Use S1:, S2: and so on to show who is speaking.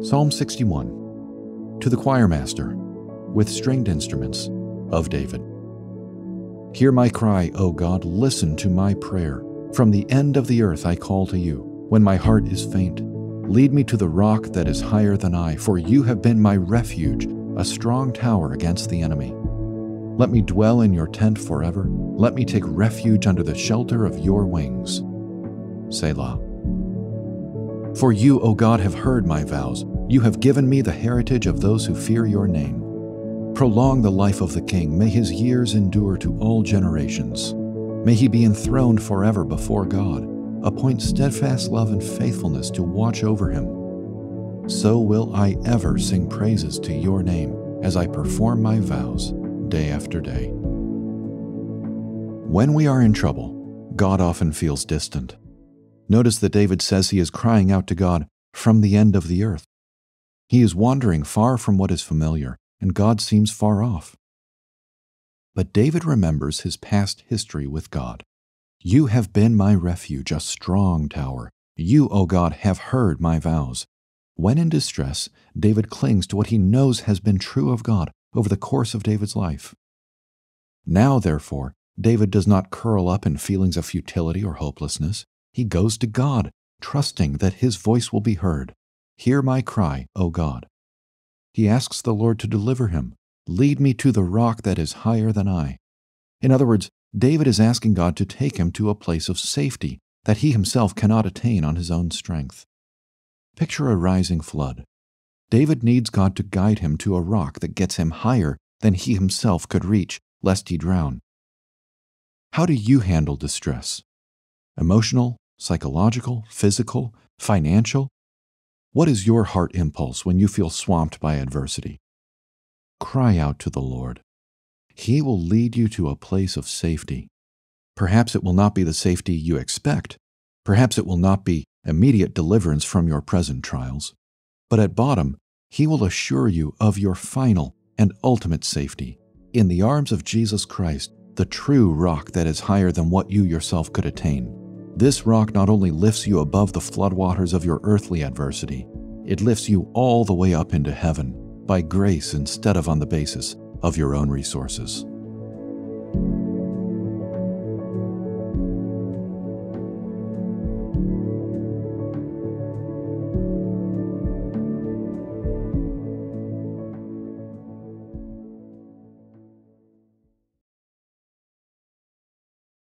S1: Psalm 61 To the choir master, with stringed instruments, of David. Hear my cry, O God, listen to my prayer. From the end of the earth I call to you, when my heart is faint. Lead me to the rock that is higher than I, for you have been my refuge, a strong tower against the enemy. Let me dwell in your tent forever. Let me take refuge under the shelter of your wings. Selah. For you, O God, have heard my vows. You have given me the heritage of those who fear your name. Prolong the life of the king. May his years endure to all generations. May he be enthroned forever before God. Appoint steadfast love and faithfulness to watch over him. So will I ever sing praises to your name as I perform my vows day after day. When we are in trouble, God often feels distant. Notice that David says he is crying out to God from the end of the earth. He is wandering far from what is familiar, and God seems far off. But David remembers his past history with God. You have been my refuge, a strong tower. You, O God, have heard my vows. When in distress, David clings to what he knows has been true of God over the course of David's life. Now, therefore, David does not curl up in feelings of futility or hopelessness. He goes to God, trusting that his voice will be heard. Hear my cry, O God. He asks the Lord to deliver him. Lead me to the rock that is higher than I. In other words, David is asking God to take him to a place of safety that he himself cannot attain on his own strength. Picture a rising flood. David needs God to guide him to a rock that gets him higher than he himself could reach, lest he drown. How do you handle distress? Emotional, psychological, physical, financial? What is your heart impulse when you feel swamped by adversity? Cry out to the Lord. He will lead you to a place of safety. Perhaps it will not be the safety you expect. Perhaps it will not be immediate deliverance from your present trials. But at bottom, He will assure you of your final and ultimate safety in the arms of Jesus Christ, the true rock that is higher than what you yourself could attain. This rock not only lifts you above the floodwaters of your earthly adversity, it lifts you all the way up into heaven by grace instead of on the basis of your own resources.